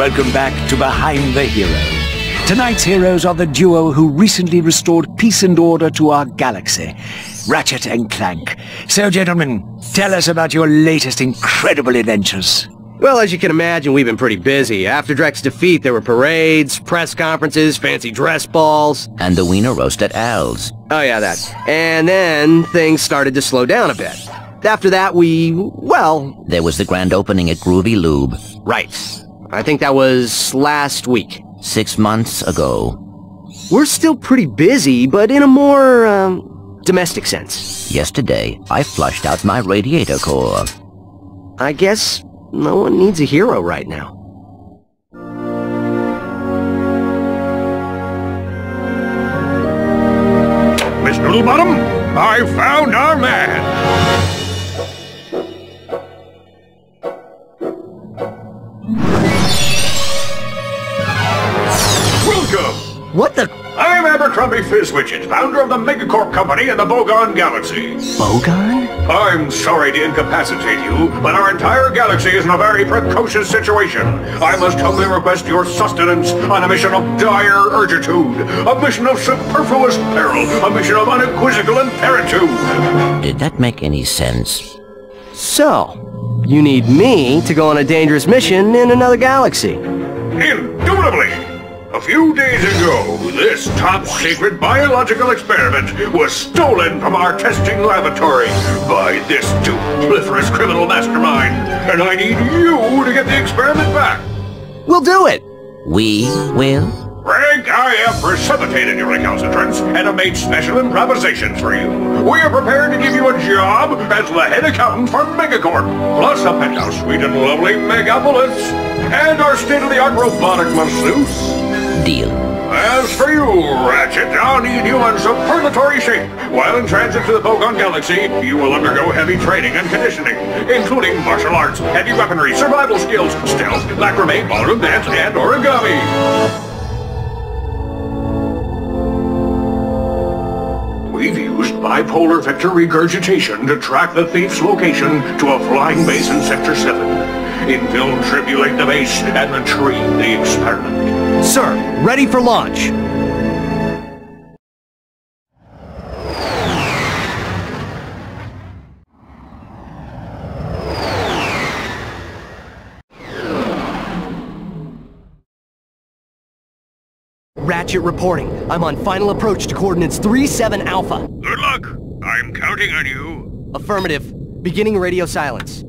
Welcome back to Behind the Hero. Tonight's heroes are the duo who recently restored peace and order to our galaxy, Ratchet and Clank. So, gentlemen, tell us about your latest incredible adventures. Well, as you can imagine, we've been pretty busy. After Drek's defeat, there were parades, press conferences, fancy dress balls. And the wiener roast at Al's. Oh yeah, that. And then things started to slow down a bit. After that, we... well... There was the grand opening at Groovy Lube. Right. I think that was last week. Six months ago. We're still pretty busy, but in a more, um, domestic sense. Yesterday, I flushed out my radiator core. I guess no one needs a hero right now. Miss Noodlebottom, I found our man. What the... I'm Abercrombie Fizzwidget, founder of the Megacorp Company in the Bogon Galaxy. Bogon? I'm sorry to incapacitate you, but our entire galaxy is in a very precocious situation. I must humbly request your sustenance on a mission of dire urgitude, a mission of superfluous peril, a mission of unequivocal imperitude. Did that make any sense? So, you need me to go on a dangerous mission in another galaxy. Indubitably! A few days ago, this top-secret biological experiment was stolen from our testing laboratory by this dupliferous criminal mastermind, and I need you to get the experiment back. We'll do it! We will? Clank, I have precipitated your recalcitrance and have made special improvisations for you. We are prepared to give you a job as the head accountant for Megacorp, plus a penthouse suite in lovely Megapolis, and our state-of-the-art robotic masseuse. Deal. As for you, Ratchet, I'll need you in superlatory shape. While in transit to the Bogon Galaxy, you will undergo heavy training and conditioning, including martial arts, heavy weaponry, survival skills, stealth, macrame, ballroom dance, and origami. We've used bipolar vector regurgitation to track the thief's location to a flying base in Sector 7. Infiltribulate the base and retrieve the experiment. Sir, ready for launch. Ratchet reporting. I'm on final approach to coordinates 3-7 Alpha. Good luck. I'm counting on you. Affirmative. Beginning radio silence.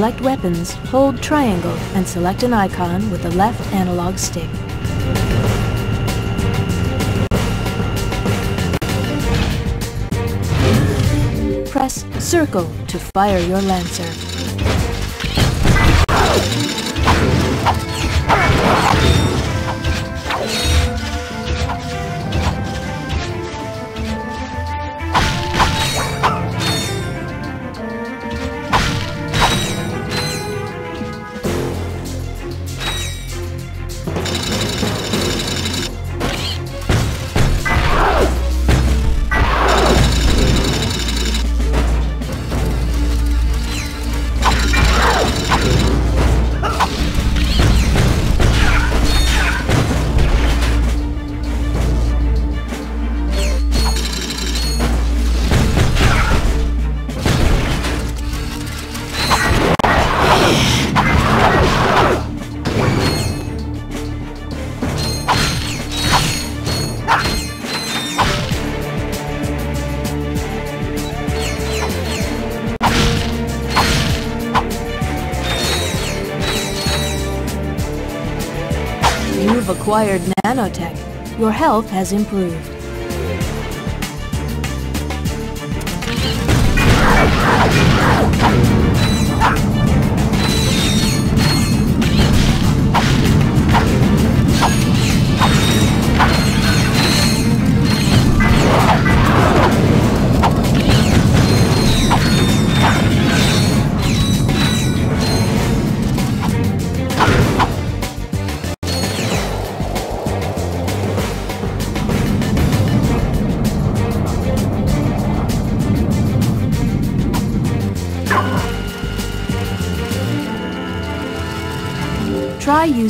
Select weapons, hold triangle and select an icon with the left analog stick. Press circle to fire your lancer. Acquired nanotech. Your health has improved.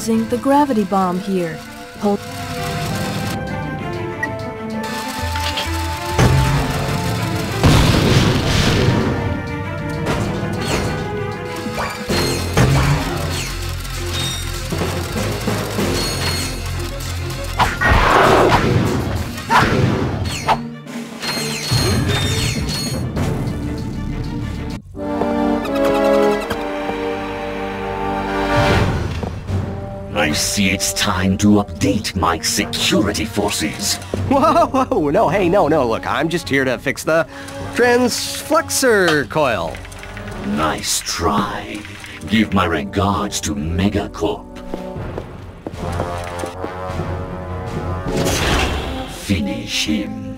Using the gravity bomb here. Hold It's time to update my security forces. Whoa, whoa, no, hey, no, no, look, I'm just here to fix the transflexor coil. Nice try. Give my regards to Megacorp. Finish him.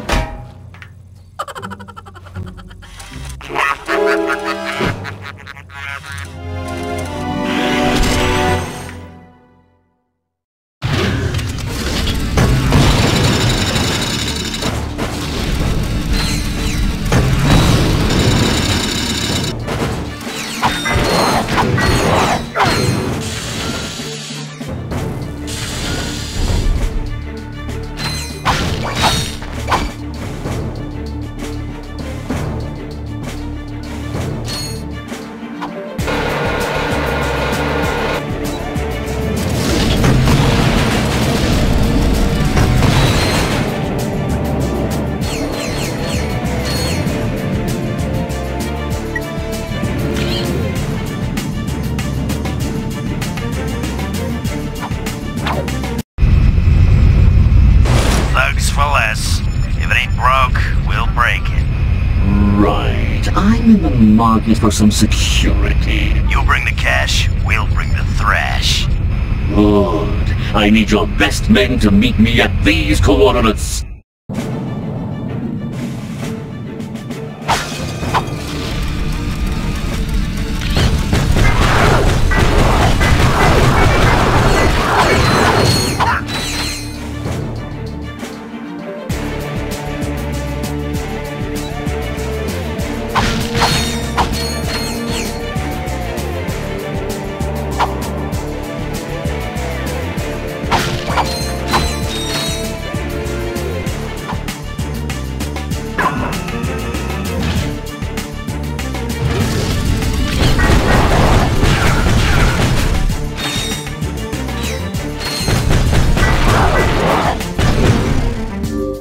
In the market for some security. You bring the cash, we'll bring the thrash. Good. I need your best men to meet me at these coordinates.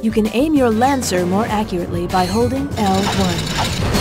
You can aim your Lancer more accurately by holding L1.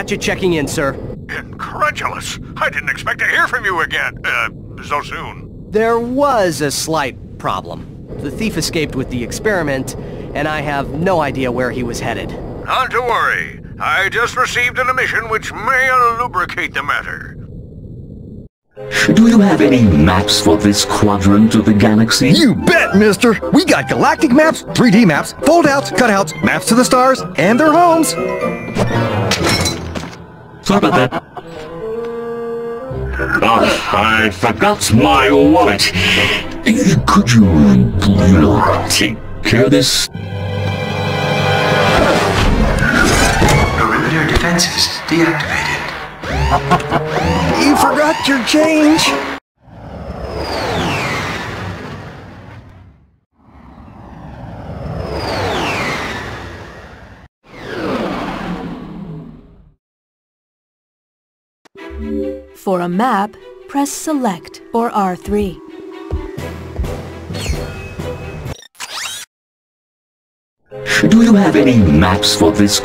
Ratchet checking in, sir. Incredulous. I didn't expect to hear from you again, uh, so soon. There was a slight problem. The thief escaped with the experiment, and I have no idea where he was headed. Not to worry. I just received an emission which may lubricate the matter. Do you have any maps for this quadrant of the galaxy? You bet, mister! We got galactic maps, 3D maps, foldouts, cutouts, maps to the stars, and their homes! Sorry about that. Oh, I forgot my wallet. Could you, you know, take care of this? Perimeter defenses deactivated. You forgot your change! For a map, press Select or R3. Do you have any maps for this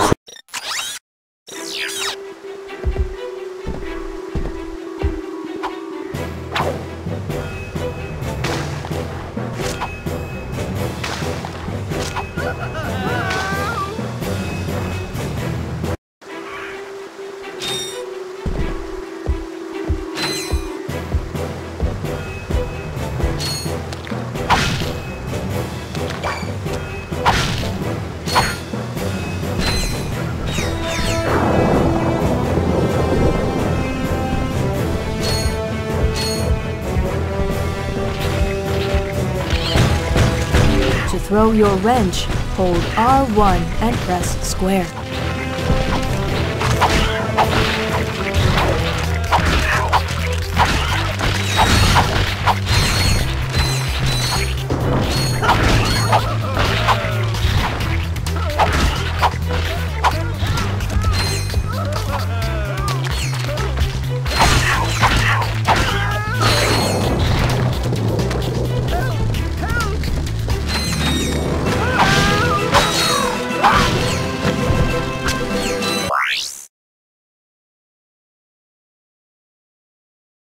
throw your wrench, hold R1 and press square.